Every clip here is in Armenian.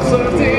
Absolutely.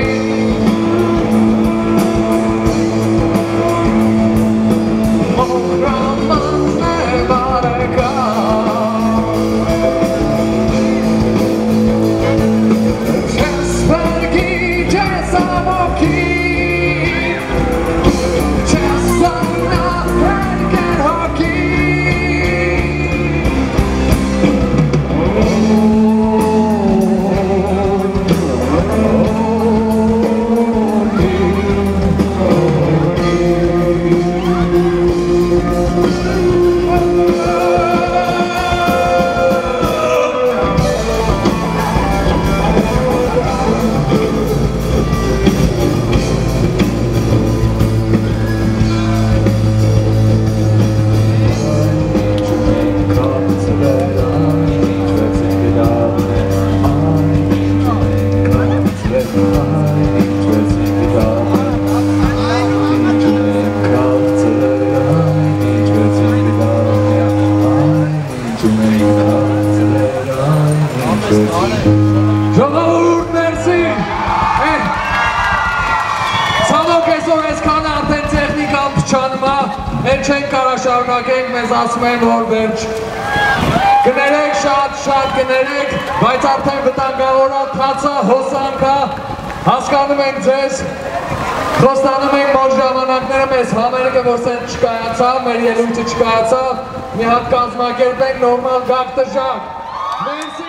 Էլ չենք կարա շարունակենք, մեզ ասում են, որ վերջ։ Կներեք շատ, շատ կներեք, բայց արդեն վտանգավորա, թացա, հոսանքա, հասկանում ենք ձեզ, խոստանում ենք մոտ ժամանակները մեզ համերգը, որ սեն չկայացավ, մեր ելույթը չկայացավ, մի հատ կազմակերպենք նորմալ գաղ տժակ։ Մերսի։